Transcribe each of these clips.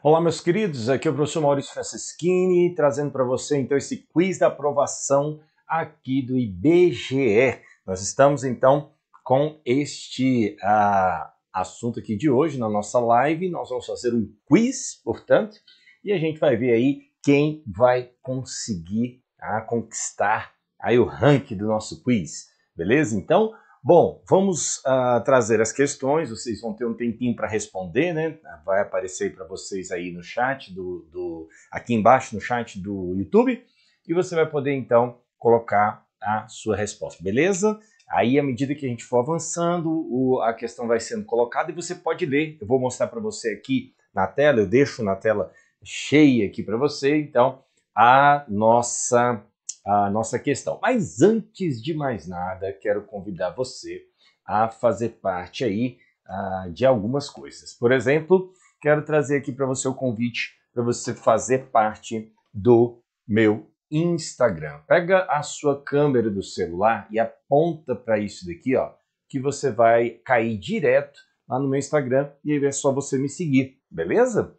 Olá, meus queridos, aqui é o professor Maurício Franceschini, trazendo para você então esse quiz da aprovação aqui do IBGE. Nós estamos então com este uh, assunto aqui de hoje na nossa live. Nós vamos fazer um quiz, portanto, e a gente vai ver aí quem vai conseguir uh, conquistar aí o ranking do nosso quiz, beleza? Então, Bom, vamos uh, trazer as questões, vocês vão ter um tempinho para responder, né? Vai aparecer para vocês aí no chat, do, do, aqui embaixo no chat do YouTube, e você vai poder então colocar a sua resposta, beleza? Aí, à medida que a gente for avançando, o, a questão vai sendo colocada e você pode ler. Eu vou mostrar para você aqui na tela, eu deixo na tela cheia aqui para você, então, a nossa a nossa questão. Mas antes de mais nada, quero convidar você a fazer parte aí uh, de algumas coisas. Por exemplo, quero trazer aqui para você o convite para você fazer parte do meu Instagram. Pega a sua câmera do celular e aponta para isso daqui, ó, que você vai cair direto lá no meu Instagram e aí é só você me seguir, beleza?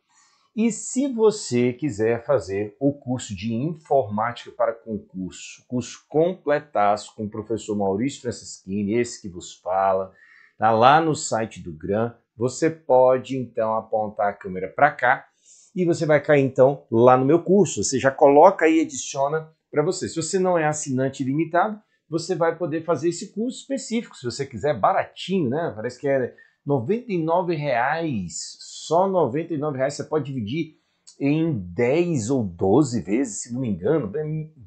E se você quiser fazer o curso de informática para concurso, curso completaço com o professor Maurício Francisquini, esse que vos fala, tá lá no site do GRAM, você pode então apontar a câmera para cá e você vai cair então lá no meu curso. Você já coloca e adiciona para você. Se você não é assinante ilimitado, você vai poder fazer esse curso específico, se você quiser, baratinho, né? Parece que é 99 reais só R$ 99,00 você pode dividir em 10 ou 12 vezes, se não me engano,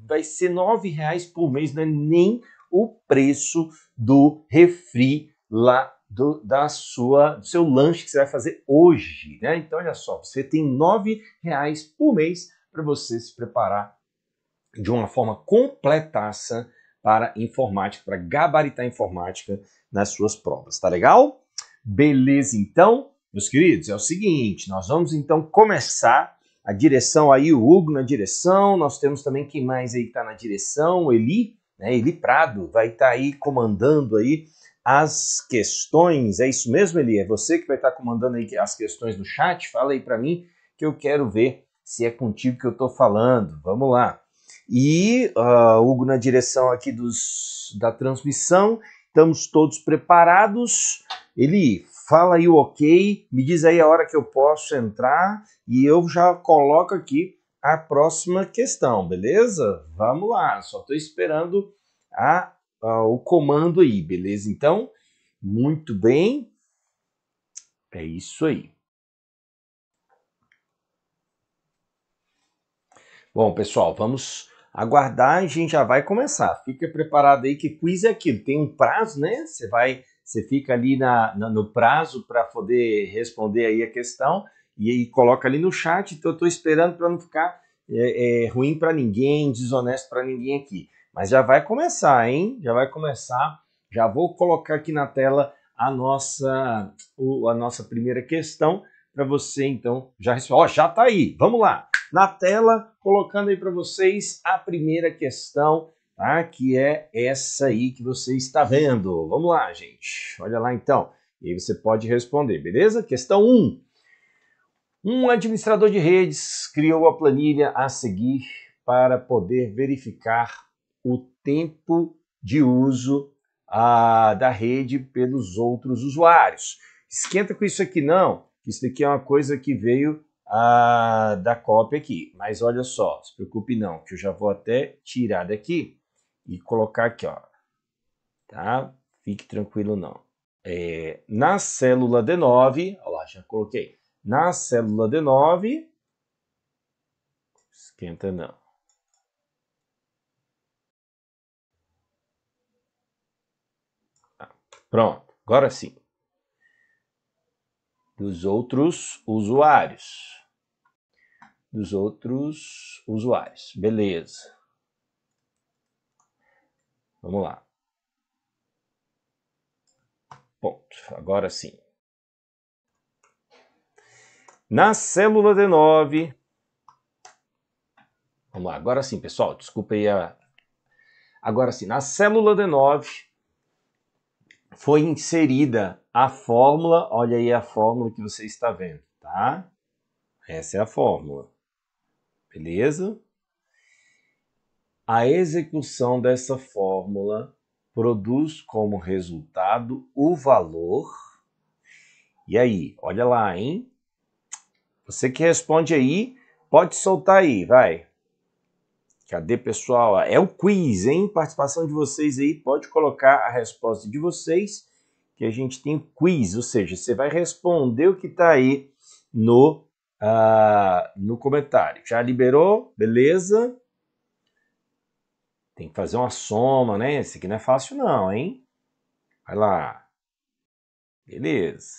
vai ser R$ 9,00 por mês, não é nem o preço do refri lá do, da sua, do seu lanche que você vai fazer hoje, né? Então, olha só, você tem R$ reais por mês para você se preparar de uma forma completaça para informática, para gabaritar informática nas suas provas, tá legal? Beleza, então, meus queridos, é o seguinte, nós vamos então começar a direção aí, o Hugo na direção, nós temos também quem mais aí está na direção, Eli, né, Eli Prado, vai estar tá aí comandando aí as questões, é isso mesmo, Eli? É você que vai estar tá comandando aí as questões no chat? Fala aí para mim que eu quero ver se é contigo que eu estou falando, vamos lá. E uh, Hugo na direção aqui dos, da transmissão, estamos todos preparados. Eli, fala aí o ok, me diz aí a hora que eu posso entrar e eu já coloco aqui a próxima questão, beleza? Vamos lá, só estou esperando a, a, o comando aí, beleza? Então, muito bem, é isso aí. Bom, pessoal, vamos aguardar e a gente já vai começar. Fica preparado aí que quiz é aquilo, tem um prazo, né? Você vai você fica ali na, na no prazo para poder responder aí a questão e aí coloca ali no chat. Então eu estou esperando para não ficar é, é, ruim para ninguém, desonesto para ninguém aqui. Mas já vai começar, hein? Já vai começar. Já vou colocar aqui na tela a nossa, o, a nossa primeira questão para você, então, já Ó, já está aí. Vamos lá. Na tela, colocando aí para vocês a primeira questão tá? que é essa aí que você está vendo. Vamos lá, gente. Olha lá então. E aí você pode responder, beleza? Questão 1. Um administrador de redes criou a planilha a seguir para poder verificar o tempo de uso ah, da rede pelos outros usuários. Esquenta com isso aqui não, isso daqui é uma coisa que veio ah, da cópia aqui. Mas olha só, se preocupe não, que eu já vou até tirar daqui e colocar aqui, ó, tá? Fique tranquilo não. É, na célula D9, olha lá, já coloquei. Na célula D9, esquenta não. Pronto, agora sim. Dos outros usuários. Dos outros usuários. Beleza. Vamos lá. Ponto. Agora sim. Na célula D9. Vamos lá, agora sim, pessoal. Desculpa aí a. Agora sim, na célula D9 foi inserida a fórmula, olha aí a fórmula que você está vendo, tá? Essa é a fórmula. Beleza? A execução dessa fórmula produz como resultado o valor. E aí, olha lá, hein? Você que responde aí, pode soltar aí, vai. Cadê, pessoal? É o quiz, hein? Participação de vocês aí, pode colocar a resposta de vocês, que a gente tem quiz, ou seja, você vai responder o que está aí no, uh, no comentário. Já liberou? Beleza? Tem que fazer uma soma, né? Esse aqui não é fácil não, hein? Vai lá. Beleza.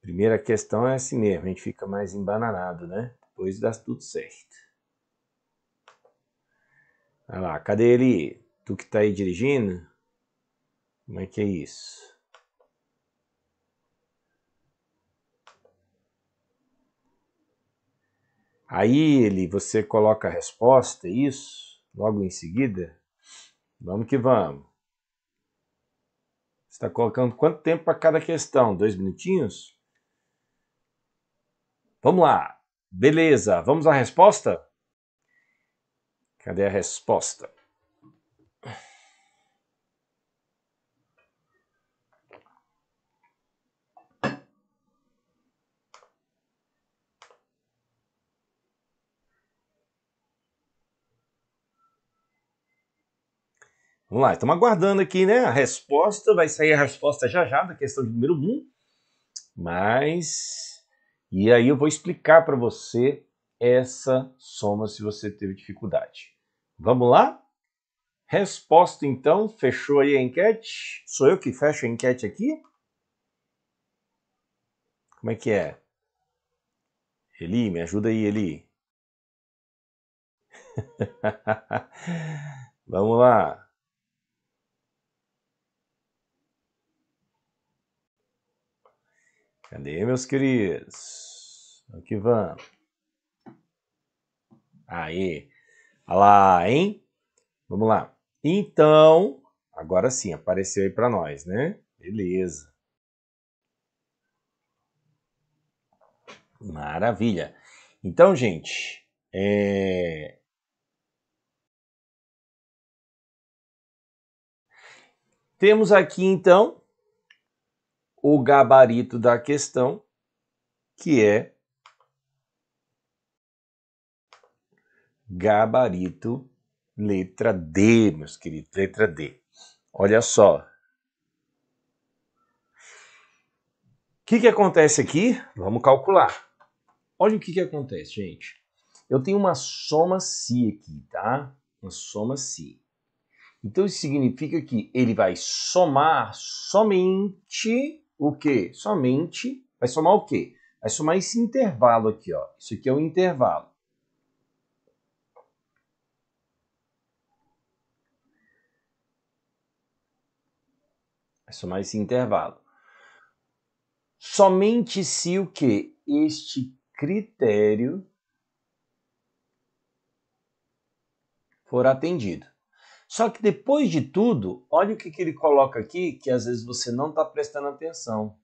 Primeira questão é assim mesmo, a gente fica mais embananado, né? Depois dá tudo certo. Vai lá, cadê ele? Tu que tá aí dirigindo? Como é que é isso? Aí ele, você coloca a resposta, é isso? Logo em seguida? Vamos que vamos. Você está colocando quanto tempo para cada questão? Dois minutinhos? Vamos lá. Beleza, vamos à resposta? Cadê a resposta? Vamos lá, estamos aguardando aqui, né? A resposta, vai sair a resposta já já da questão de número 1. Mas. E aí eu vou explicar para você essa soma se você teve dificuldade. Vamos lá? Resposta então, fechou aí a enquete? Sou eu que fecho a enquete aqui? Como é que é? Eli, me ajuda aí, Eli. Vamos lá. Cadê, meus queridos? Aqui vamos. Aí. Olha lá, hein? Vamos lá. Então, agora sim, apareceu aí para nós, né? Beleza. Maravilha. Então, gente, é... temos aqui então o gabarito da questão, que é gabarito, letra D, meus queridos, letra D. Olha só. O que, que acontece aqui? Vamos calcular. Olha o que, que acontece, gente. Eu tenho uma soma si aqui, tá? Uma soma si. Então isso significa que ele vai somar somente o quê? Somente vai somar o quê? Vai somar esse intervalo aqui, ó. Isso aqui é o intervalo. Vai somar esse intervalo. Somente se o que? Este critério for atendido. Só que depois de tudo, olha o que, que ele coloca aqui, que às vezes você não está prestando atenção.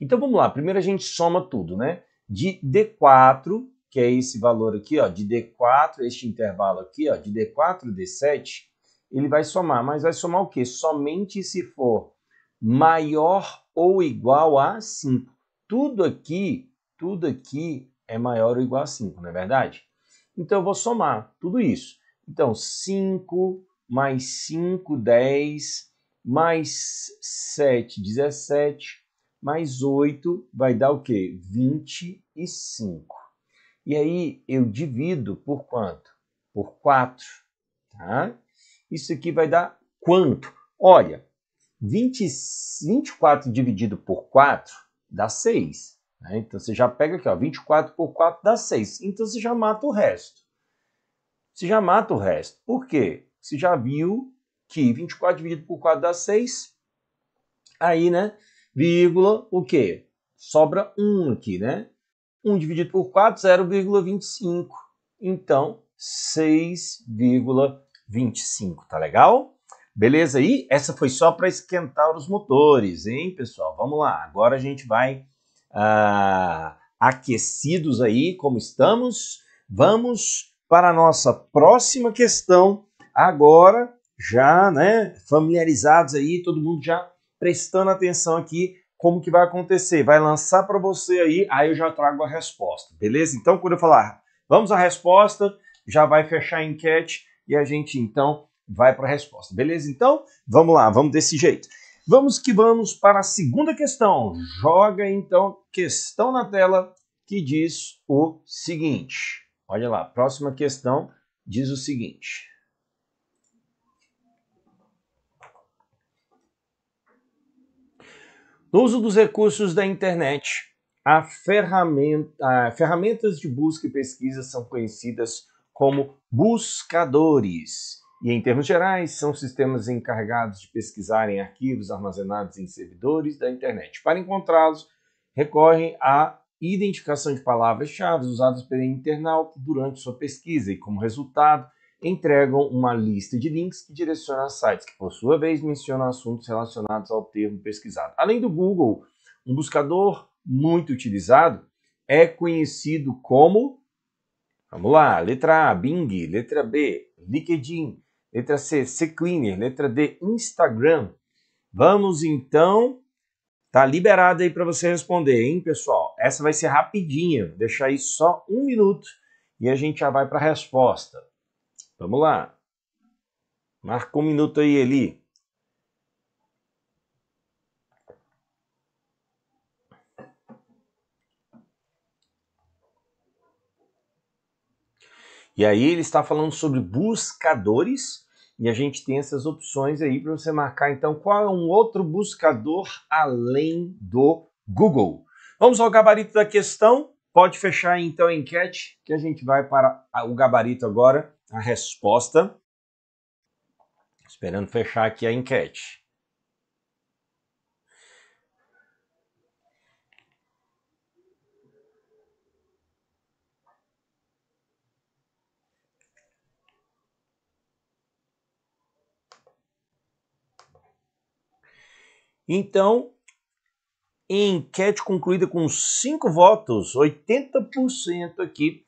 Então vamos lá, primeiro a gente soma tudo, né? De D4, que é esse valor aqui, ó, de D4, este intervalo aqui, ó, de D4 e D7, ele vai somar, mas vai somar o quê? Somente se for maior ou igual a 5. Tudo aqui, tudo aqui é maior ou igual a 5, não é verdade? Então eu vou somar tudo isso. Então 5 mais 5, 10, mais 7, 17, mais 8 vai dar o quê? 25. E aí eu divido por quanto? Por 4, tá? Isso aqui vai dar quanto? Olha, 20, 24 dividido por 4 dá 6. Né? Então você já pega aqui, ó, 24 por 4 dá 6. Então você já mata o resto. Você já mata o resto. Por quê? Você já viu que 24 dividido por 4 dá 6. Aí, né? Vírgula, o quê? Sobra 1 aqui, né? 1 dividido por 4, 0,25. Então, 6,25. Tá legal? Beleza aí? Essa foi só para esquentar os motores, hein, pessoal? Vamos lá. Agora a gente vai uh, aquecidos aí, como estamos, vamos para a nossa próxima questão. Agora, já, né, familiarizados aí, todo mundo já prestando atenção aqui como que vai acontecer. Vai lançar para você aí, aí eu já trago a resposta, beleza? Então, quando eu falar, vamos à resposta, já vai fechar a enquete e a gente então vai para a resposta, beleza? Então, vamos lá, vamos desse jeito. Vamos que vamos para a segunda questão. Joga então questão na tela que diz o seguinte. Olha lá, próxima questão diz o seguinte. No uso dos recursos da internet, a ferramenta, ferramentas de busca e pesquisa são conhecidas como buscadores. E, em termos gerais, são sistemas encarregados de pesquisar em arquivos armazenados em servidores da internet. Para encontrá-los, recorrem à identificação de palavras-chave usadas pelo internauta durante sua pesquisa e, como resultado, entregam uma lista de links que direciona a sites que, por sua vez, mencionam assuntos relacionados ao termo pesquisado. Além do Google, um buscador muito utilizado é conhecido como, vamos lá, letra A, Bing, letra B, LinkedIn, letra C, CCleaner, letra D, Instagram. Vamos então, tá liberado aí para você responder, hein, pessoal? Essa vai ser rapidinha, deixar aí só um minuto e a gente já vai para a resposta. Vamos lá. Marca um minuto aí, Eli. E aí ele está falando sobre buscadores e a gente tem essas opções aí para você marcar então qual é um outro buscador além do Google. Vamos ao gabarito da questão. Pode fechar então a enquete que a gente vai para o gabarito agora a resposta. Esperando fechar aqui a enquete. Então, enquete concluída com cinco votos, 80% aqui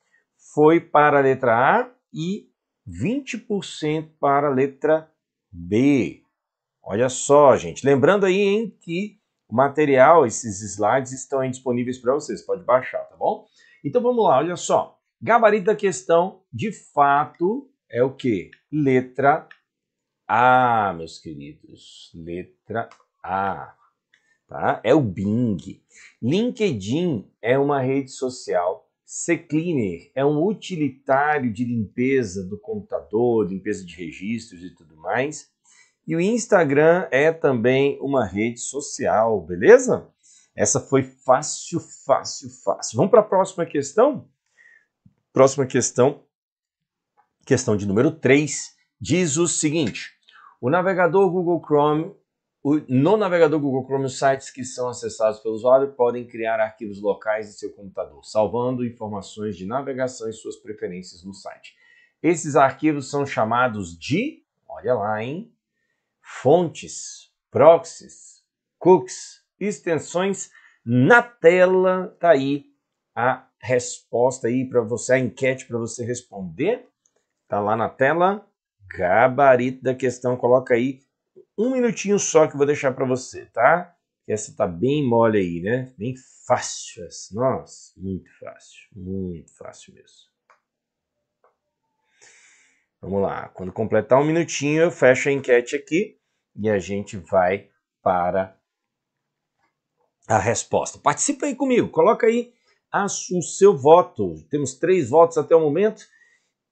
foi para a letra A e 20% para a letra B. Olha só, gente. Lembrando aí hein, que o material, esses slides estão disponíveis para vocês. Pode baixar, tá bom? Então vamos lá, olha só. Gabarito da questão, de fato, é o que? Letra A, meus queridos. Letra A. Tá? É o Bing. LinkedIn é uma rede social CCleaner é um utilitário de limpeza do computador, limpeza de registros e tudo mais. E o Instagram é também uma rede social, beleza? Essa foi fácil, fácil, fácil. Vamos para a próxima questão? Próxima questão, questão de número 3, diz o seguinte: o navegador Google Chrome no navegador Google Chrome, os sites que são acessados pelo usuário podem criar arquivos locais em seu computador, salvando informações de navegação e suas preferências no site. Esses arquivos são chamados de, olha lá, hein? Fontes, proxies, cookies, extensões. Na tela tá aí a resposta aí para você, a enquete para você responder. Tá lá na tela, gabarito da questão, coloca aí um minutinho só que eu vou deixar para você, tá? Essa tá bem mole aí, né? Bem fácil essa. Nossa, muito fácil. Muito fácil mesmo. Vamos lá. Quando completar um minutinho, eu fecho a enquete aqui e a gente vai para a resposta. Participa aí comigo. Coloca aí o seu voto. Temos três votos até o momento.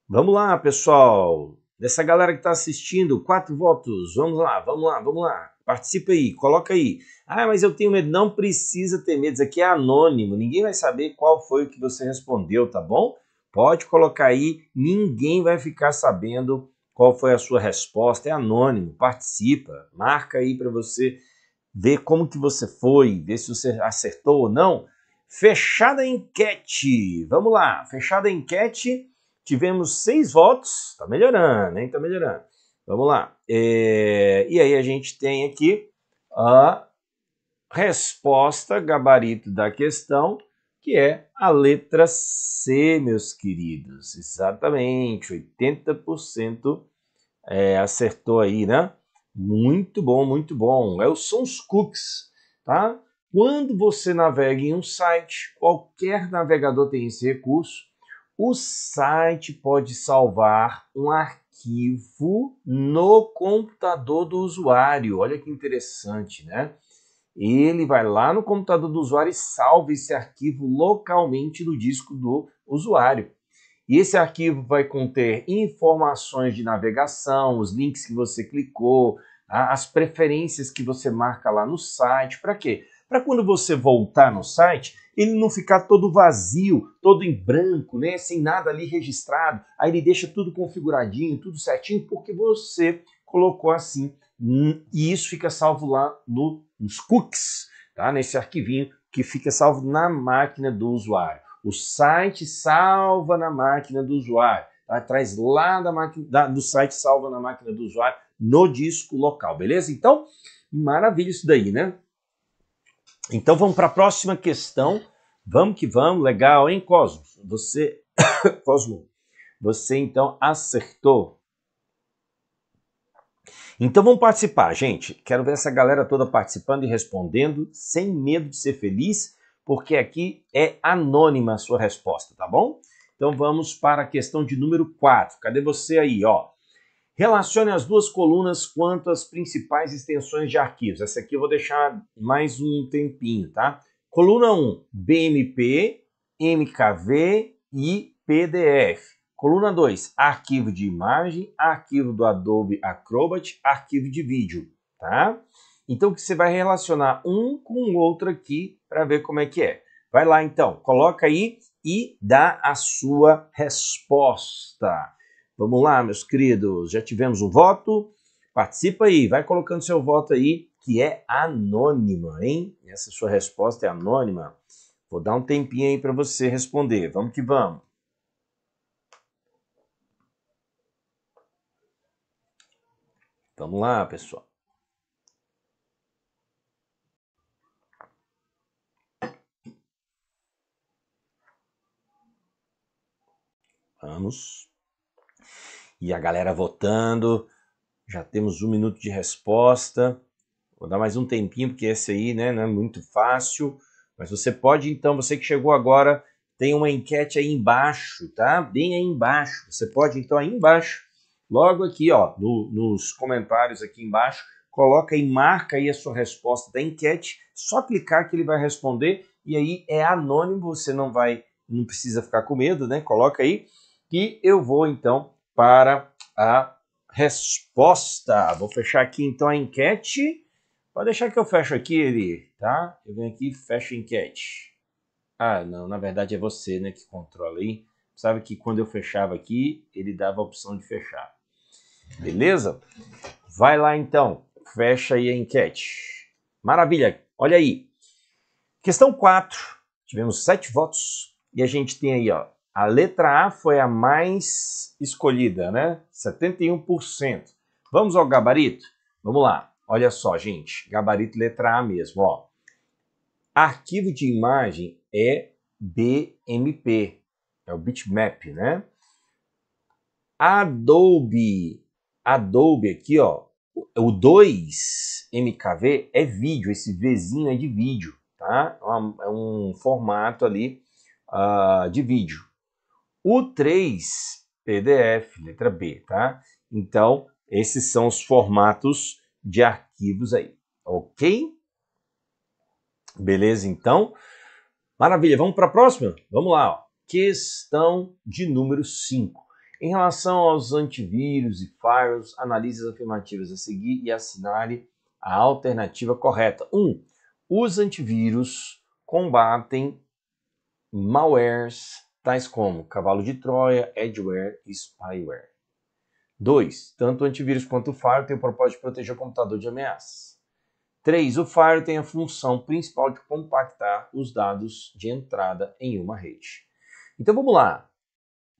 Vamos lá, pessoal dessa galera que está assistindo, quatro votos, vamos lá, vamos lá, vamos lá, participa aí, coloca aí. Ah, mas eu tenho medo, não precisa ter medo, isso aqui é anônimo, ninguém vai saber qual foi o que você respondeu, tá bom? Pode colocar aí, ninguém vai ficar sabendo qual foi a sua resposta, é anônimo, participa, marca aí para você ver como que você foi, ver se você acertou ou não. Fechada a enquete, vamos lá, fechada a enquete, Tivemos seis votos, está melhorando, hein? Está melhorando. Vamos lá. É, e aí a gente tem aqui a resposta, gabarito da questão, que é a letra C, meus queridos. Exatamente, 80% é, acertou aí, né? Muito bom, muito bom. É, são os cookies, tá? Quando você navega em um site, qualquer navegador tem esse recurso, o site pode salvar um arquivo no computador do usuário. Olha que interessante, né? Ele vai lá no computador do usuário e salva esse arquivo localmente no disco do usuário. E esse arquivo vai conter informações de navegação, os links que você clicou, as preferências que você marca lá no site. Para quê? Para quando você voltar no site, ele não ficar todo vazio, todo em branco, né, sem nada ali registrado. Aí ele deixa tudo configuradinho, tudo certinho, porque você colocou assim. Hum, e isso fica salvo lá no, nos cookies, tá? nesse arquivinho que fica salvo na máquina do usuário. O site salva na máquina do usuário. Tá? Traz lá da máquina, da, do site salva na máquina do usuário no disco local, beleza? Então, maravilha isso daí, né? Então vamos para a próxima questão. Vamos que vamos, legal, hein, Cosmos? Você, Cosmo, você então acertou. Então vamos participar, gente. Quero ver essa galera toda participando e respondendo, sem medo de ser feliz, porque aqui é anônima a sua resposta, tá bom? Então vamos para a questão de número 4. Cadê você aí, ó? Relacione as duas colunas quanto às principais extensões de arquivos. Essa aqui eu vou deixar mais um tempinho, tá? Coluna 1, BMP, MKV e PDF. Coluna 2, arquivo de imagem, arquivo do Adobe Acrobat, arquivo de vídeo, tá? Então que você vai relacionar um com o outro aqui para ver como é que é. Vai lá então, coloca aí e dá a sua resposta. Vamos lá, meus queridos. Já tivemos um voto. Participa aí, vai colocando seu voto aí, que é anônima, hein? Essa sua resposta é anônima. Vou dar um tempinho aí para você responder. Vamos que vamos. Vamos lá, pessoal. Vamos e a galera votando. Já temos um minuto de resposta. Vou dar mais um tempinho, porque esse aí né, não é muito fácil. Mas você pode, então, você que chegou agora, tem uma enquete aí embaixo, tá? Bem aí embaixo. Você pode, então, aí embaixo, logo aqui, ó, no, nos comentários aqui embaixo, coloca e marca aí a sua resposta da enquete. Só clicar que ele vai responder e aí é anônimo, você não vai, não precisa ficar com medo, né? Coloca aí que eu vou então para a resposta. Vou fechar aqui então a enquete. Pode deixar que eu fecho aqui, ele, tá? Eu venho aqui e fecho a enquete. Ah, não, na verdade é você, né, que controla aí. Sabe que quando eu fechava aqui, ele dava a opção de fechar. Beleza? Vai lá então, fecha aí a enquete. Maravilha, olha aí. Questão 4, tivemos sete votos e a gente tem aí, ó, a letra A foi a mais escolhida, né? 71%. Vamos ao gabarito? Vamos lá. Olha só, gente. Gabarito letra A mesmo, ó. Arquivo de imagem é BMP. É o bitmap, né? Adobe. Adobe aqui, ó. O 2 MKV é vídeo. Esse Vzinho é de vídeo, tá? É um é formato ali uh, de vídeo. O 3, PDF, letra B, tá? Então, esses são os formatos de arquivos aí, ok? Beleza, então? Maravilha, vamos para a próxima? Vamos lá, ó. Questão de número 5. Em relação aos antivírus e firewalls, analise as afirmativas a seguir e assinale a alternativa correta. 1. Um, os antivírus combatem malwares tais como cavalo de Troia, adware e spyware. 2. Tanto o antivírus quanto o Fire têm o propósito de proteger o computador de ameaças. 3. O Fire tem a função principal de compactar os dados de entrada em uma rede. Então vamos lá.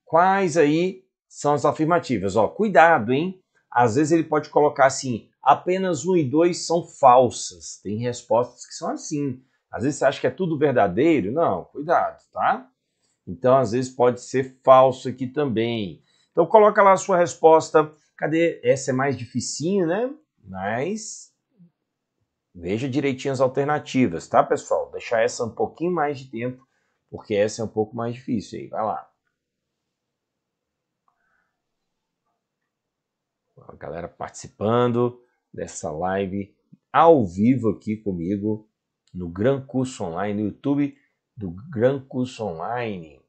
Quais aí são as afirmativas? Ó, cuidado, hein? Às vezes ele pode colocar assim, apenas 1 e 2 são falsas. Tem respostas que são assim. Às vezes você acha que é tudo verdadeiro. Não, cuidado, tá? Então, às vezes pode ser falso aqui também. Então, coloca lá a sua resposta. Cadê? Essa é mais dificinho, né? Mas veja direitinho as alternativas, tá, pessoal? Deixar essa um pouquinho mais de tempo, porque essa é um pouco mais difícil aí. Vai lá. A galera participando dessa live ao vivo aqui comigo no Gran Curso Online, no YouTube do Gran Curso Online.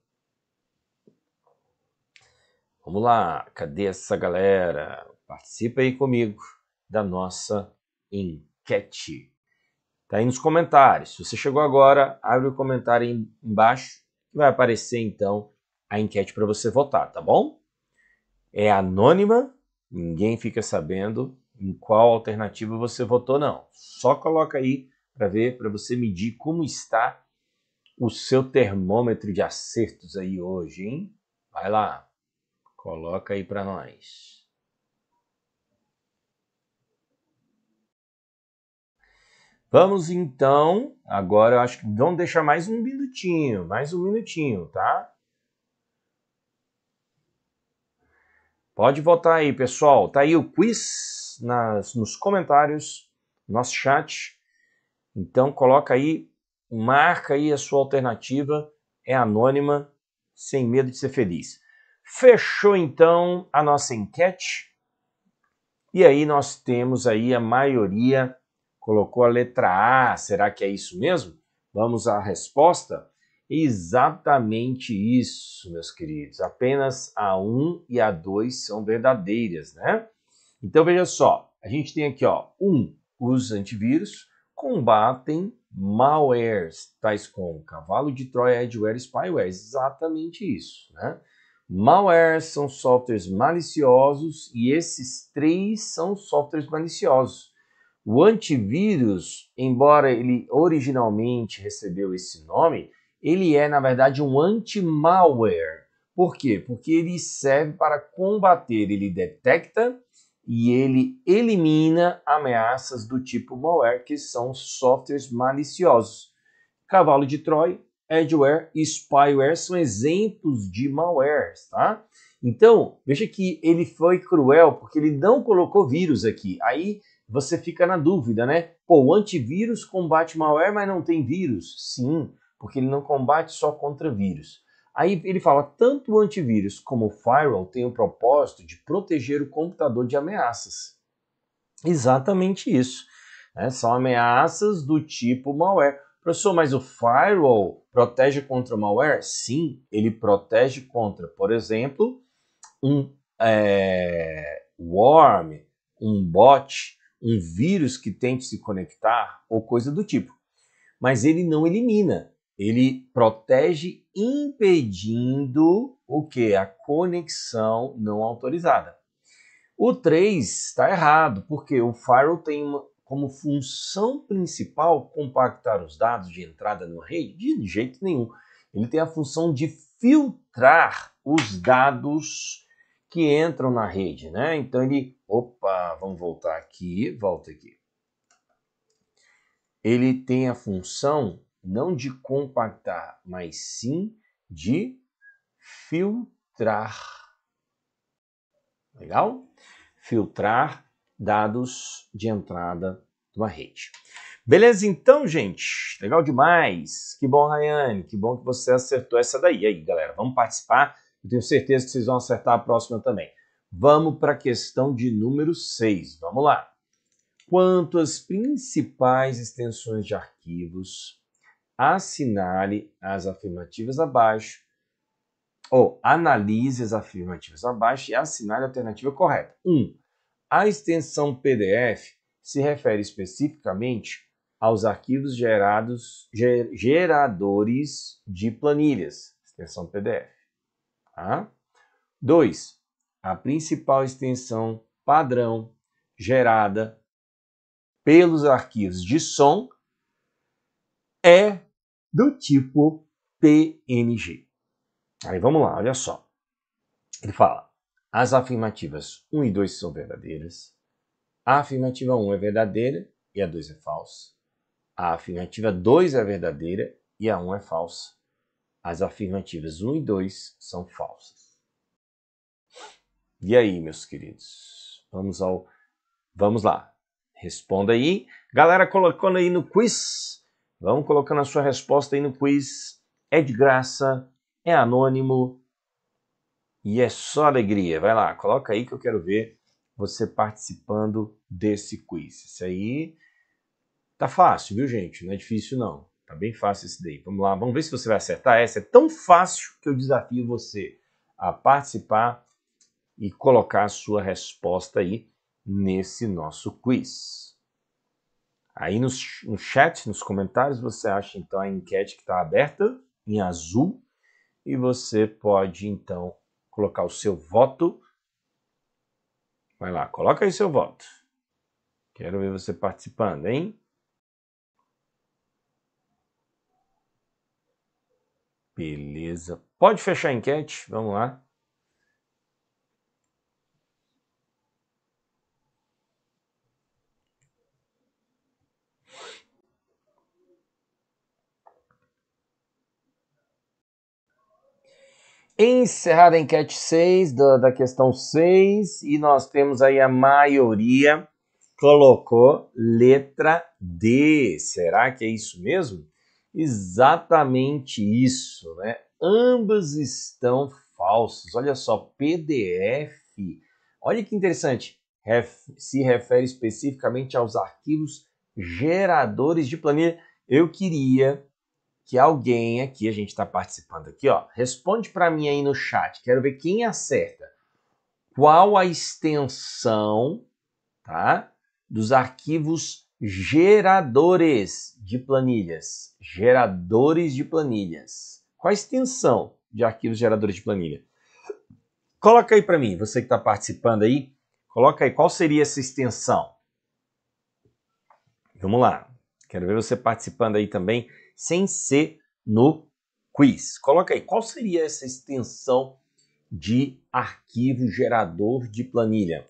Vamos lá, cadê essa galera? Participa aí comigo da nossa enquete. Tá aí nos comentários. Se você chegou agora, abre o comentário aí embaixo que vai aparecer então a enquete para você votar, tá bom? É anônima, ninguém fica sabendo em qual alternativa você votou não. Só coloca aí para ver, para você medir como está o seu termômetro de acertos aí hoje, hein? Vai lá, coloca aí para nós. Vamos então, agora eu acho que vamos deixar mais um minutinho, mais um minutinho, tá? Pode votar aí, pessoal. Tá aí o quiz nas, nos comentários, nosso chat. Então coloca aí, marca aí a sua alternativa, é anônima, sem medo de ser feliz. Fechou então a nossa enquete. E aí nós temos aí a maioria colocou a letra A. Será que é isso mesmo? Vamos à resposta. Exatamente isso, meus queridos. Apenas a 1 e a 2 são verdadeiras, né? Então veja só, a gente tem aqui, ó, 1, os antivírus combatem malwares, tais como cavalo de Troia, adware, spyware, exatamente isso, né? Malwares são softwares maliciosos e esses três são softwares maliciosos. O antivírus, embora ele originalmente recebeu esse nome, ele é na verdade um anti-malware. Por quê? Porque ele serve para combater, ele detecta e ele elimina ameaças do tipo malware, que são softwares maliciosos. Cavalo de Troia, adware e spyware são exemplos de malwares, tá? Então, veja que ele foi cruel porque ele não colocou vírus aqui. Aí você fica na dúvida, né? Pô, o antivírus combate malware, mas não tem vírus? Sim, porque ele não combate só contra vírus. Aí ele fala, tanto o antivírus como o firewall têm o propósito de proteger o computador de ameaças. Exatamente isso. Né? São ameaças do tipo malware. Professor, mas o firewall protege contra malware? Sim, ele protege contra, por exemplo, um é, worm, um bot, um vírus que tente se conectar ou coisa do tipo. Mas ele não elimina, ele protege impedindo o que? A conexão não autorizada. O 3 está errado, porque o firewall tem uma, como função principal compactar os dados de entrada numa rede? De jeito nenhum. Ele tem a função de filtrar os dados que entram na rede, né? Então ele, opa, vamos voltar aqui, volta aqui. Ele tem a função não de compactar, mas sim de filtrar. Legal? Filtrar dados de entrada de uma rede. Beleza, então, gente? Legal demais. Que bom, Rayane. Que bom que você acertou essa daí. Aí, galera, vamos participar. Eu tenho certeza que vocês vão acertar a próxima também. Vamos para a questão de número 6. Vamos lá. Quanto às principais extensões de arquivos assinale as afirmativas abaixo, ou analise as afirmativas abaixo e assinale a alternativa correta. 1. Um, a extensão PDF se refere especificamente aos arquivos gerados, ger, geradores de planilhas, extensão PDF. 2. Tá? A principal extensão padrão gerada pelos arquivos de som é do tipo PNG. Aí vamos lá, olha só. Ele fala: as afirmativas 1 e 2 são verdadeiras. A afirmativa 1 é verdadeira e a 2 é falsa. A afirmativa 2 é verdadeira e a 1 é falsa. As afirmativas 1 e 2 são falsas. E aí, meus queridos? Vamos ao Vamos lá. Responda aí. Galera colocando aí no quiz. Vamos colocando a sua resposta aí no quiz. É de graça, é anônimo e é só alegria. Vai lá, coloca aí que eu quero ver você participando desse quiz. Isso aí tá fácil, viu, gente? Não é difícil não. Tá bem fácil esse daí. Vamos lá, vamos ver se você vai acertar essa. É tão fácil que eu desafio você a participar e colocar a sua resposta aí nesse nosso quiz. Aí no, no chat, nos comentários, você acha então a enquete que está aberta em azul e você pode então colocar o seu voto. Vai lá, coloca aí seu voto. Quero ver você participando, hein? Beleza. Pode fechar a enquete, vamos lá. Encerrada a enquete 6 da, da questão 6, e nós temos aí a maioria colocou letra D. Será que é isso mesmo? Exatamente isso, né? Ambas estão falsas. Olha só, PDF. Olha que interessante. Ref, se refere especificamente aos arquivos geradores de planilha. Eu queria que alguém aqui, a gente está participando aqui, ó, responde para mim aí no chat. Quero ver quem acerta. Qual a extensão, tá, dos arquivos geradores de planilhas? Geradores de planilhas. Qual a extensão de arquivos geradores de planilha? Coloca aí para mim, você que está participando aí, coloca aí qual seria essa extensão. Vamos lá. Quero ver você participando aí também sem ser no quiz. Coloca aí, qual seria essa extensão de arquivo gerador de planilha?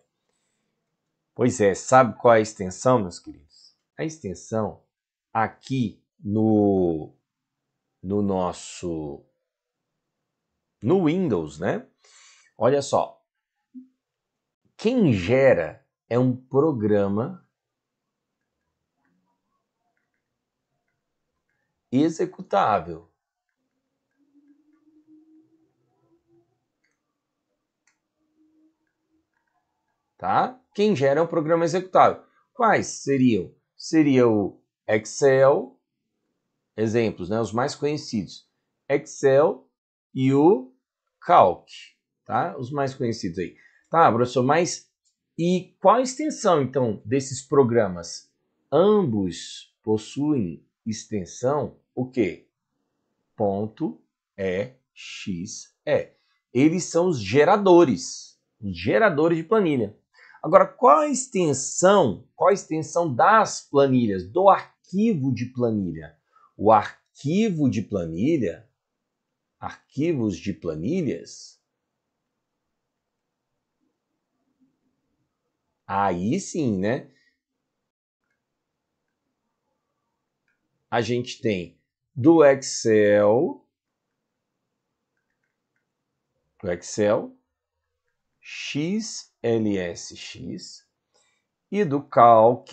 Pois é, sabe qual é a extensão, meus queridos? A extensão aqui no, no nosso no Windows, né? Olha só. Quem gera é um programa executável. Tá? Quem gera é um programa executável. Quais seriam? Seria o Excel, exemplos, né? Os mais conhecidos. Excel e o Calc, tá? Os mais conhecidos aí. Tá, professor, mas e qual a extensão, então, desses programas? Ambos possuem extensão o quê? Ponto .exe. Eles são os geradores, os geradores de planilha. Agora, qual a extensão, qual a extensão das planilhas, do arquivo de planilha? O arquivo de planilha, arquivos de planilhas, aí sim, né? A gente tem do Excel, do Excel, XLSX e do Calc,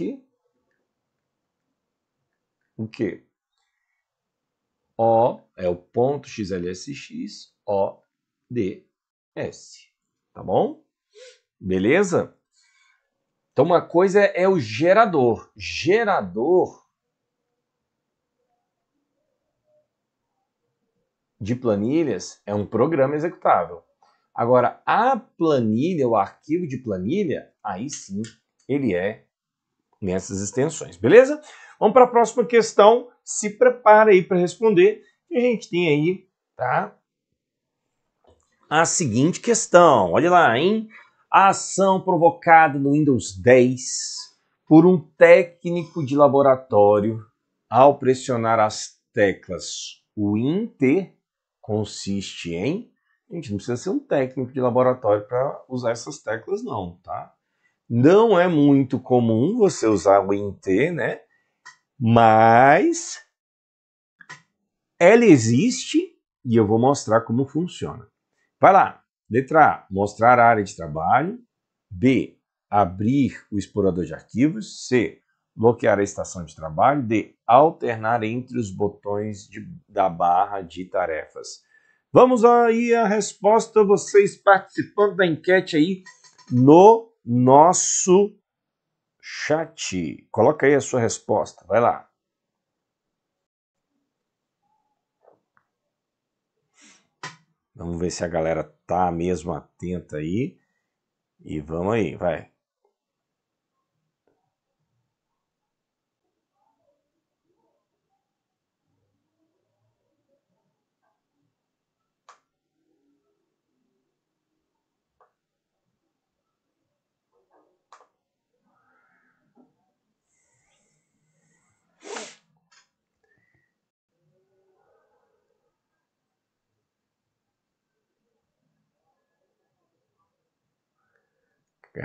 o que? O é o ponto XLSX, ODS, tá bom? Beleza? Então uma coisa é o gerador. Gerador de planilhas é um programa executável. Agora, a planilha, o arquivo de planilha, aí sim ele é nessas extensões, beleza? Vamos para a próxima questão. Se prepara aí para responder. A gente tem aí, tá? A seguinte questão. Olha lá, hein? A ação provocada no Windows 10 por um técnico de laboratório ao pressionar as teclas Winter consiste em. Gente não precisa ser um técnico de laboratório para usar essas teclas, não, tá? Não é muito comum você usar o INT, né? mas ela existe e eu vou mostrar como funciona. Vai lá. Letra A, mostrar a área de trabalho. B, abrir o explorador de arquivos. C, bloquear a estação de trabalho. D, alternar entre os botões de, da barra de tarefas. Vamos aí a resposta, vocês participando da enquete aí no nosso chat. Coloca aí a sua resposta, vai lá. Vamos ver se a galera tá mesmo atenta aí. E vamos aí, vai.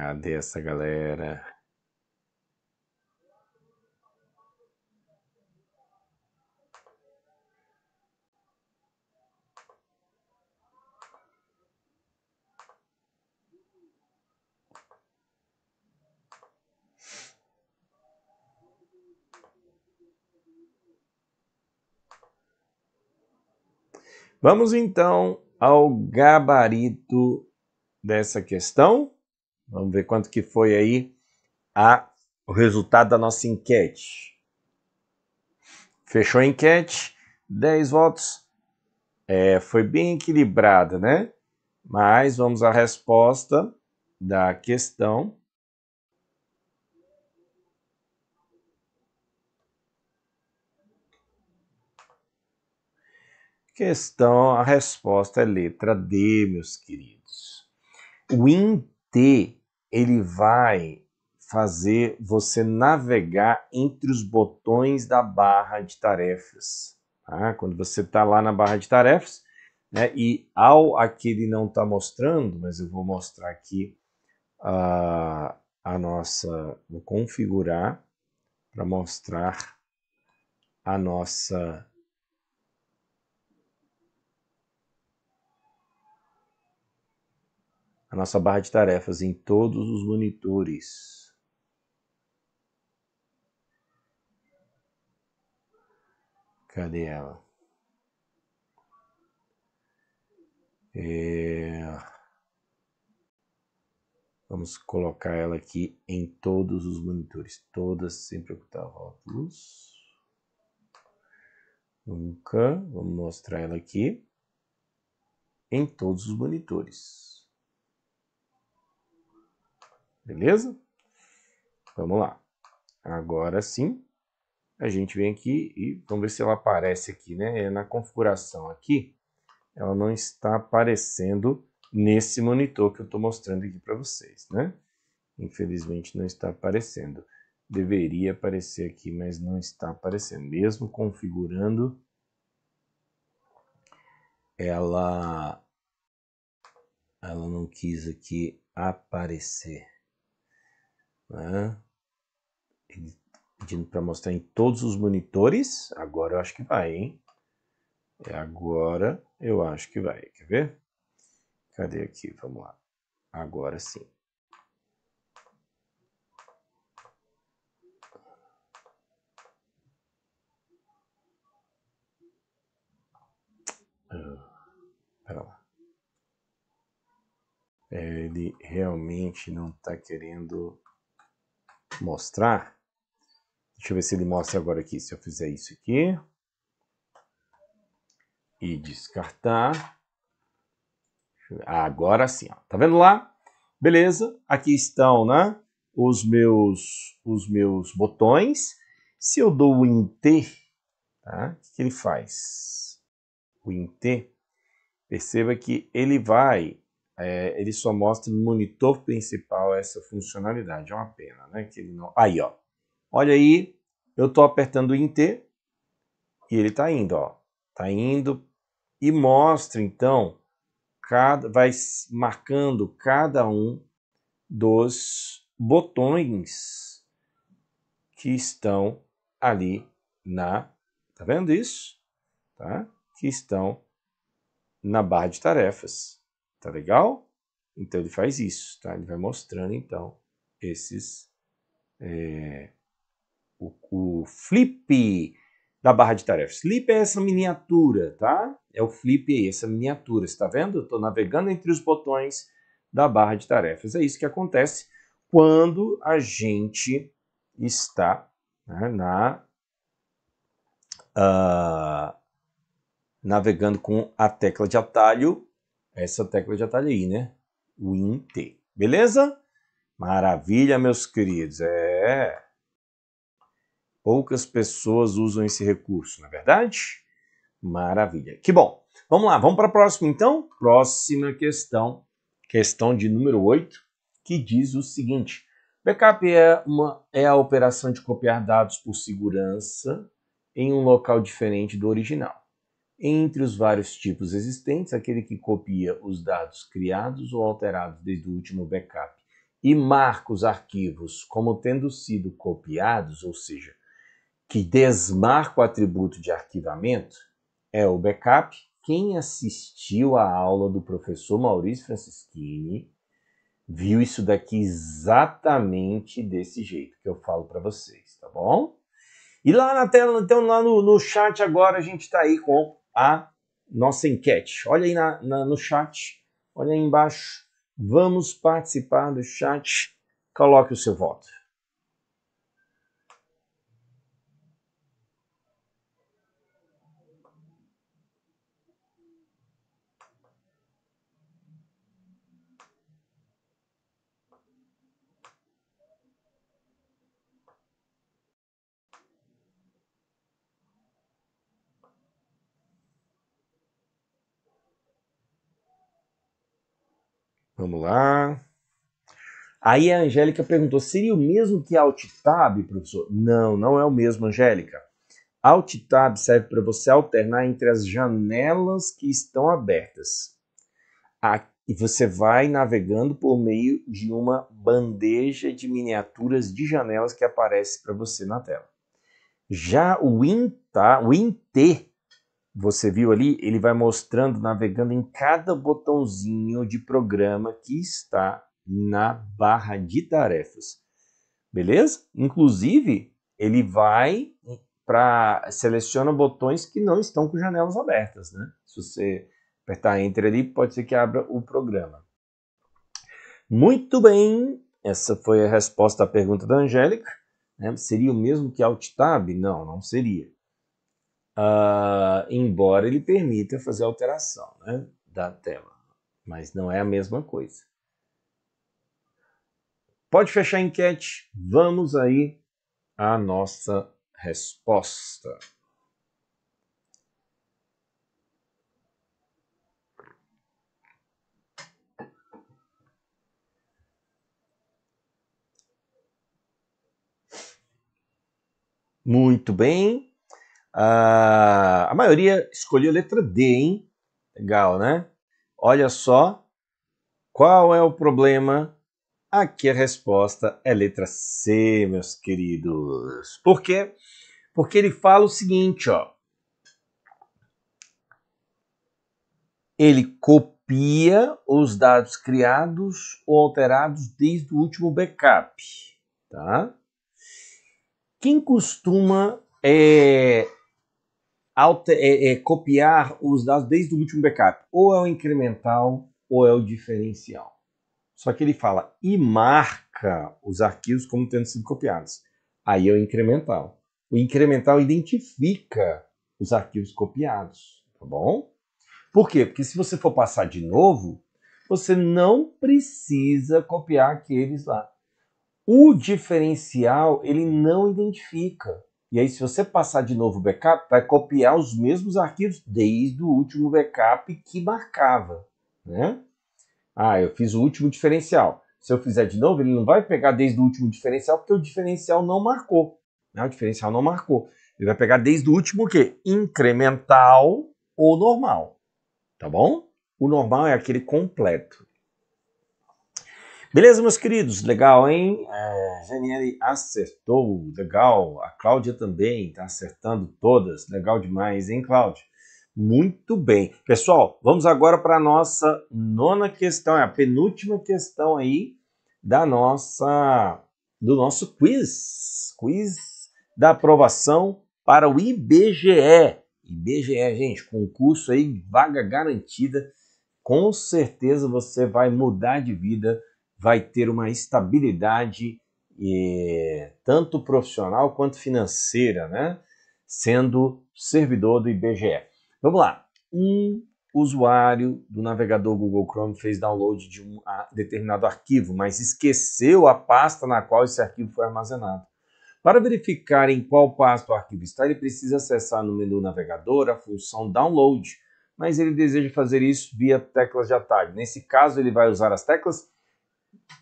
Essa galera? Vamos então ao gabarito dessa questão. Vamos ver quanto que foi aí a, o resultado da nossa enquete. Fechou a enquete, 10 votos. É, foi bem equilibrada, né? Mas vamos à resposta da questão. Questão, a resposta é letra D, meus queridos. O INT ele vai fazer você navegar entre os botões da barra de tarefas. Tá? Quando você está lá na barra de tarefas, né, e ao aqui ele não está mostrando, mas eu vou mostrar aqui a, a nossa, vou configurar para mostrar a nossa a nossa barra de tarefas em todos os monitores. Cadê ela? É... Vamos colocar ela aqui em todos os monitores, todas sempre ocultar rótulos. Nunca, vamos mostrar ela aqui em todos os monitores. Beleza? Vamos lá. Agora sim, a gente vem aqui e vamos ver se ela aparece aqui, né? É na configuração aqui, ela não está aparecendo nesse monitor que eu estou mostrando aqui para vocês, né? Infelizmente não está aparecendo. Deveria aparecer aqui, mas não está aparecendo. Mesmo configurando, ela, ela não quis aqui aparecer né? pedindo para mostrar em todos os monitores. Agora eu acho que vai, hein? É agora eu acho que vai. Quer ver? Cadê aqui? Vamos lá. Agora sim. Ah, pera lá. Ele realmente não está querendo mostrar. Deixa eu ver se ele mostra agora aqui. Se eu fizer isso aqui. E descartar. Agora sim, ó. tá vendo lá? Beleza, aqui estão, né? Os meus, os meus botões. Se eu dou o INT, tá? o que ele faz? O INT, perceba que ele vai é, ele só mostra no monitor principal essa funcionalidade. É uma pena, né? Que ele não... Aí, ó. Olha aí, eu estou apertando o Enter e ele está indo, ó. Está indo e mostra, então, cada, vai marcando cada um dos botões que estão ali na, tá vendo isso? Tá? Que estão na barra de tarefas. Tá legal? Então ele faz isso, tá? Ele vai mostrando então esses é, o, o flip da barra de tarefas. Flip é essa miniatura, tá? É o flip aí, essa miniatura. Está vendo? Estou navegando entre os botões da barra de tarefas. É isso que acontece quando a gente está né, na uh, navegando com a tecla de atalho, essa tecla de atalho aí, né? Win T. Beleza? Maravilha, meus queridos. É. Poucas pessoas usam esse recurso, não é verdade? Maravilha. Que bom. Vamos lá, vamos para a próxima então? Próxima questão, questão de número 8, que diz o seguinte: Backup é, uma, é a operação de copiar dados por segurança em um local diferente do original. Entre os vários tipos existentes, aquele que copia os dados criados ou alterados desde o último backup e marca os arquivos como tendo sido copiados, ou seja, que desmarca o atributo de arquivamento é o backup. Quem assistiu à aula do professor Maurício Francischini viu isso daqui exatamente desse jeito que eu falo para vocês, tá bom? E lá na tela, então lá no, no chat agora a gente está aí com a nossa enquete. Olha aí na, na, no chat, olha aí embaixo. Vamos participar do chat. Coloque o seu voto. Vamos lá. Aí a Angélica perguntou: seria o mesmo que Alt Tab, professor? Não, não é o mesmo, Angélica. Alt Tab serve para você alternar entre as janelas que estão abertas. E você vai navegando por meio de uma bandeja de miniaturas de janelas que aparece para você na tela. Já o WinT, o você viu ali, ele vai mostrando, navegando em cada botãozinho de programa que está na barra de tarefas. Beleza? Inclusive, ele vai para seleciona botões que não estão com janelas abertas, né? Se você apertar Enter ali, pode ser que abra o programa. Muito bem, essa foi a resposta à pergunta da Angélica. Né? Seria o mesmo que Alt Tab? Não, não seria uh, embora ele permita fazer alteração né, da tela, mas não é a mesma coisa. Pode fechar a enquete, vamos aí à nossa resposta. Muito bem. A maioria escolheu a letra D, hein? Legal, né? Olha só. Qual é o problema? Aqui a resposta é letra C, meus queridos. Por quê? Porque ele fala o seguinte, ó. Ele copia os dados criados ou alterados desde o último backup, tá? Quem costuma é, alter, é, é, copiar os dados desde o último backup. Ou é o incremental ou é o diferencial. Só que ele fala e marca os arquivos como tendo sido copiados. Aí é o incremental. O incremental identifica os arquivos copiados, tá bom? Por quê? Porque se você for passar de novo, você não precisa copiar aqueles lá. O diferencial, ele não identifica. E aí, se você passar de novo o backup, vai copiar os mesmos arquivos desde o último backup que marcava. Né? Ah, eu fiz o último diferencial. Se eu fizer de novo, ele não vai pegar desde o último diferencial, porque o diferencial não marcou. Né? O diferencial não marcou. Ele vai pegar desde o último o quê? Incremental ou normal. Tá bom? O normal é aquele completo. Beleza, meus queridos? Legal, hein? É, Janiele acertou, legal. A Cláudia também está acertando todas. Legal demais, hein, Cláudia? Muito bem. Pessoal, vamos agora para a nossa nona questão, é a penúltima questão aí da nossa do nosso quiz. Quiz da aprovação para o IBGE. IBGE, gente, concurso aí, vaga garantida. Com certeza você vai mudar de vida vai ter uma estabilidade eh, tanto profissional quanto financeira, né? Sendo servidor do IBGE. Vamos lá. Um usuário do navegador Google Chrome fez download de um determinado arquivo, mas esqueceu a pasta na qual esse arquivo foi armazenado. Para verificar em qual pasta o arquivo está, ele precisa acessar no menu navegador a função download, mas ele deseja fazer isso via teclas de atalho. Nesse caso, ele vai usar as teclas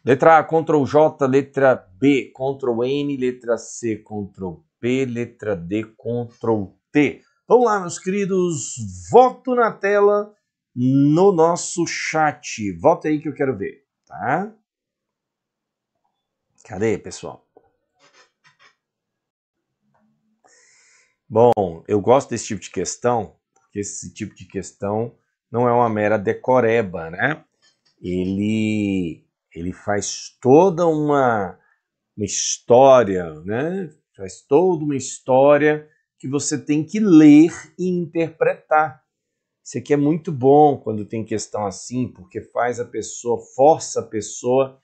Letra A, Ctrl J, letra B, Ctrl N, letra C, Ctrl P, letra D, Ctrl T. Vamos lá, meus queridos, voto na tela no nosso chat. Vote aí que eu quero ver, tá? Cadê, pessoal? Bom, eu gosto desse tipo de questão, porque esse tipo de questão não é uma mera decoreba, né? Ele ele faz toda uma, uma história, né? Faz toda uma história que você tem que ler e interpretar. Isso aqui é muito bom quando tem questão assim, porque faz a pessoa, força a pessoa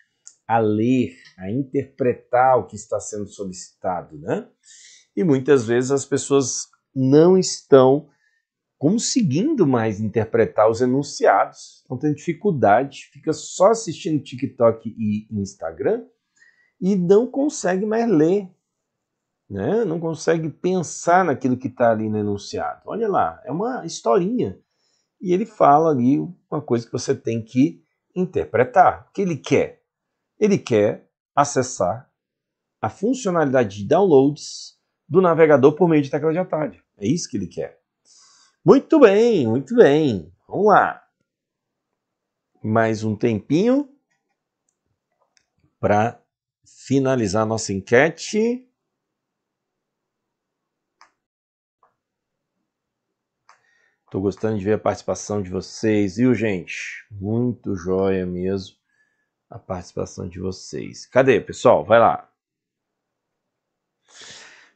a ler, a interpretar o que está sendo solicitado, né? E muitas vezes as pessoas não estão conseguindo mais interpretar os enunciados, estão tendo dificuldade, fica só assistindo TikTok e Instagram e não consegue mais ler, né? não consegue pensar naquilo que está ali no enunciado. Olha lá, é uma historinha. E ele fala ali uma coisa que você tem que interpretar. O que ele quer? Ele quer acessar a funcionalidade de downloads do navegador por meio de tecla de atalho. É isso que ele quer. Muito bem, muito bem. Vamos lá. Mais um tempinho para finalizar nossa enquete. Estou gostando de ver a participação de vocês, viu, gente? Muito jóia mesmo a participação de vocês. Cadê, pessoal? Vai lá.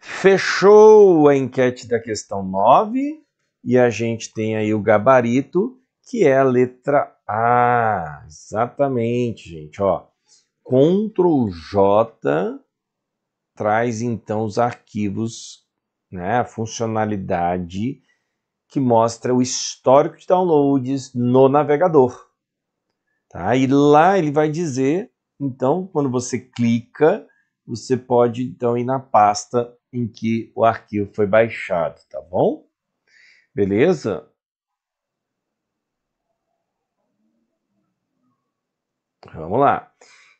Fechou a enquete da questão 9 e a gente tem aí o gabarito, que é a letra A. Exatamente, gente, ó. Ctrl J traz então os arquivos, né, a funcionalidade que mostra o histórico de downloads no navegador. Tá? E lá ele vai dizer, então, quando você clica, você pode então ir na pasta em que o arquivo foi baixado, tá bom? Beleza? Vamos lá.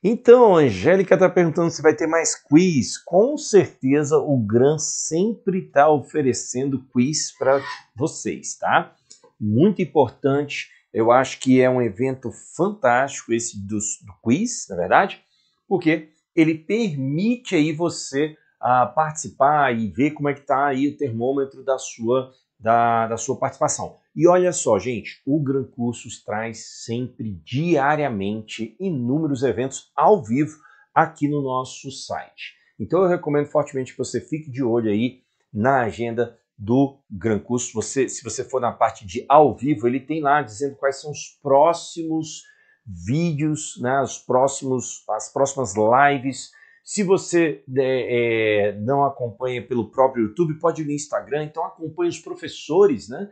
Então, a Angélica está perguntando se vai ter mais quiz. Com certeza o Gran sempre está oferecendo quiz para vocês, tá? Muito importante. Eu acho que é um evento fantástico esse do, do quiz, na verdade, porque ele permite aí você uh, participar e ver como é que está aí o termômetro da sua da, da sua participação. E olha só, gente, o Gran Cursos traz sempre, diariamente, inúmeros eventos ao vivo aqui no nosso site. Então eu recomendo fortemente que você fique de olho aí na agenda do Gran Curso. Você, se você for na parte de ao vivo, ele tem lá dizendo quais são os próximos vídeos, né, os próximos, as próximas lives se você é, é, não acompanha pelo próprio YouTube, pode ir no Instagram, então acompanhe os professores, né?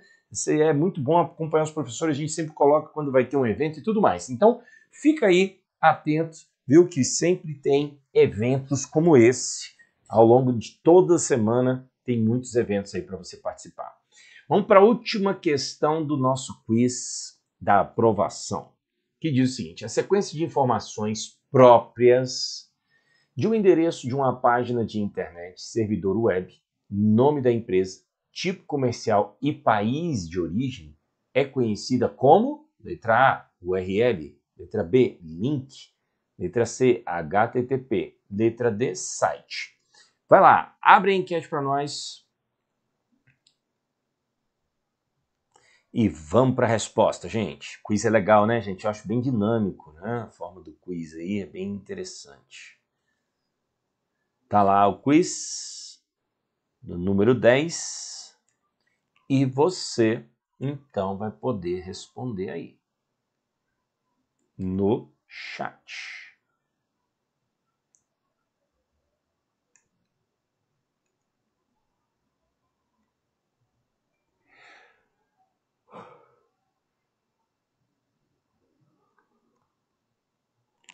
É muito bom acompanhar os professores, a gente sempre coloca quando vai ter um evento e tudo mais. Então, fica aí atento, viu que sempre tem eventos como esse. Ao longo de toda a semana tem muitos eventos aí para você participar. Vamos para a última questão do nosso quiz da aprovação, que diz o seguinte: a sequência de informações próprias de um endereço de uma página de internet, servidor web, nome da empresa, tipo comercial e país de origem é conhecida como letra A, URL, letra B, link, Letra C, HTTP. Letra D, site. Vai lá, abre a enquete para nós. E vamos para a resposta, gente. Quiz é legal, né, gente? Eu acho bem dinâmico, né? A forma do quiz aí é bem interessante. Tá lá o quiz do número 10 e você então vai poder responder aí. No chat.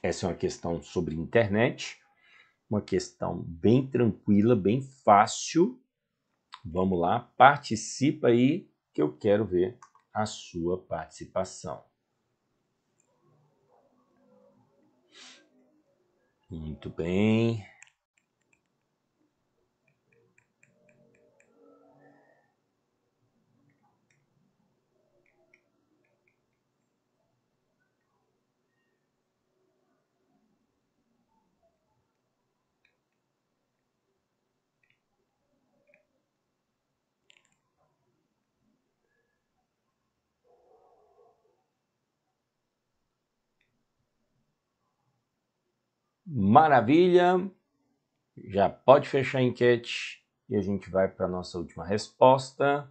Essa é uma questão sobre internet, uma questão bem tranquila, bem fácil. Vamos lá, participa aí que eu quero ver a sua participação. Muito bem. Maravilha! Já pode fechar a enquete e a gente vai para a nossa última resposta.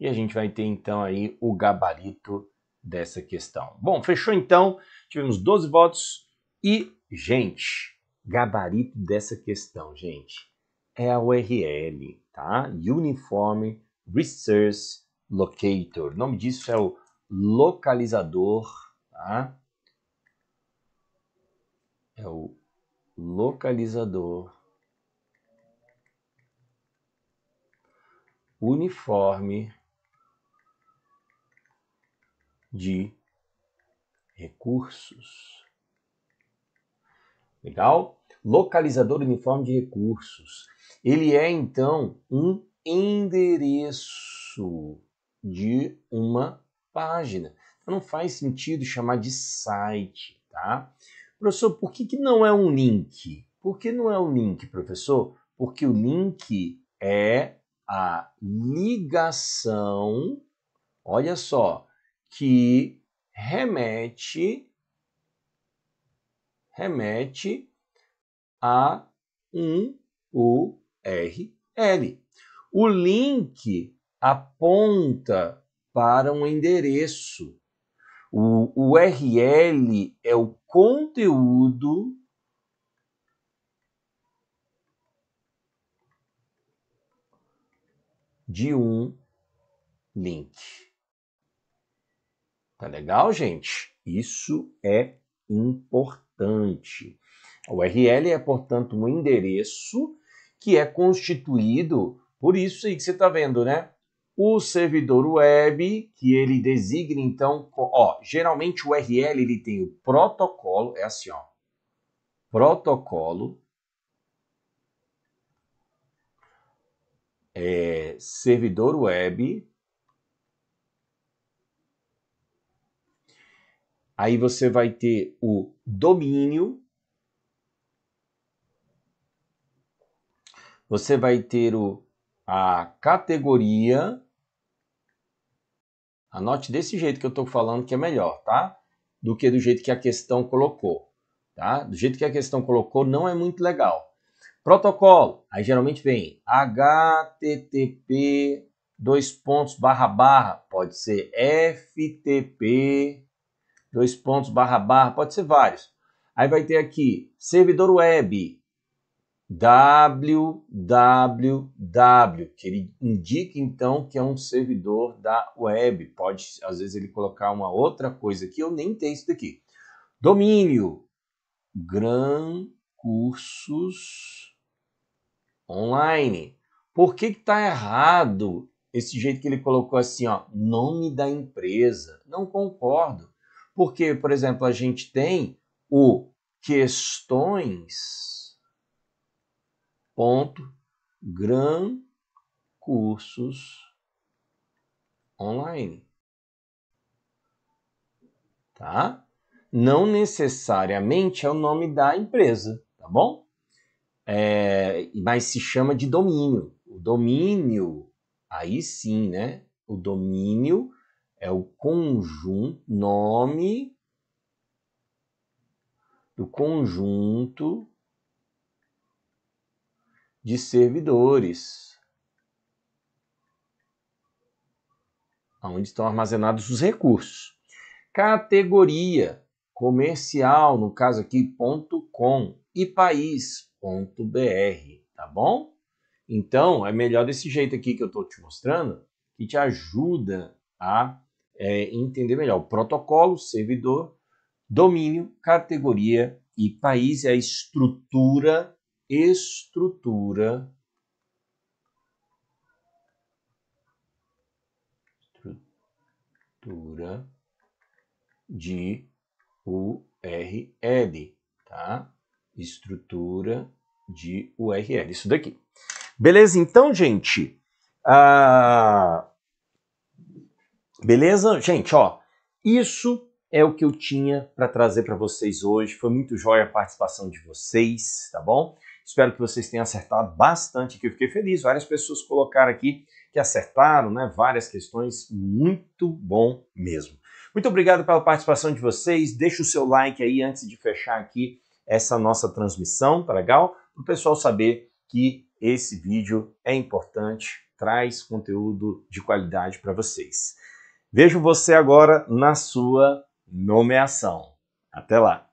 E a gente vai ter então aí o gabarito dessa questão. Bom, fechou então. Tivemos 12 votos e, gente, gabarito dessa questão, gente, é a URL, tá? Uniform Resource Locator. O nome disso é o localizador, tá? É o localizador uniforme de recursos. Legal? Localizador uniforme de recursos. Ele é então um endereço de uma página. Então não faz sentido chamar de site, tá? Professor, por que, que não é um link? Por que não é um link, professor? Porque o link é a ligação, olha só, que remete remete a um URL. O link aponta para um endereço. O URL é o conteúdo de um link. Tá legal, gente? Isso é importante. A URL é, portanto, um endereço que é constituído por isso aí que você está vendo, né? O servidor web, que ele designa então, ó, geralmente o URL ele tem o protocolo, é assim, ó, protocolo, é, servidor web, aí você vai ter o domínio, você vai ter o, a categoria, Anote desse jeito que eu estou falando que é melhor, tá? Do que do jeito que a questão colocou, tá? Do jeito que a questão colocou não é muito legal. Protocolo, aí geralmente vem HTTP, dois pontos, barra, barra, pode ser FTP, dois pontos, barra, barra, pode ser vários. Aí vai ter aqui servidor web, www, que ele indica então que é um servidor da web. Pode, às vezes, ele colocar uma outra coisa aqui, eu nem tenho isso daqui. Domínio, Gran Cursos Online. Por que está errado esse jeito que ele colocou assim, ó, nome da empresa? Não concordo. Porque, por exemplo, a gente tem o questões ponto gran cursos online. Tá? não necessariamente é o nome da empresa, tá bom? É, mas se chama de domínio. O domínio, aí sim, né? O domínio é o conjunto, nome do conjunto de servidores, onde estão armazenados os recursos. Categoria comercial, no caso aqui, ponto .com e país.br, tá bom? Então, é melhor desse jeito aqui que eu estou te mostrando, que te ajuda a é, entender melhor. O protocolo, servidor, domínio, categoria e país é a estrutura, estrutura, estrutura de URL, tá? Estrutura de URL, isso daqui. Beleza? Então, gente, ah, beleza? Gente, ó, isso é o que eu tinha para trazer para vocês hoje. Foi muito jóia a participação de vocês, tá bom? Espero que vocês tenham acertado bastante, que eu fiquei feliz. Várias pessoas colocaram aqui que acertaram, né? Várias questões, muito bom mesmo. Muito obrigado pela participação de vocês. Deixa o seu like aí antes de fechar aqui essa nossa transmissão, tá legal? Para o pessoal saber que esse vídeo é importante, traz conteúdo de qualidade para vocês. Vejo você agora na sua nomeação. Até lá!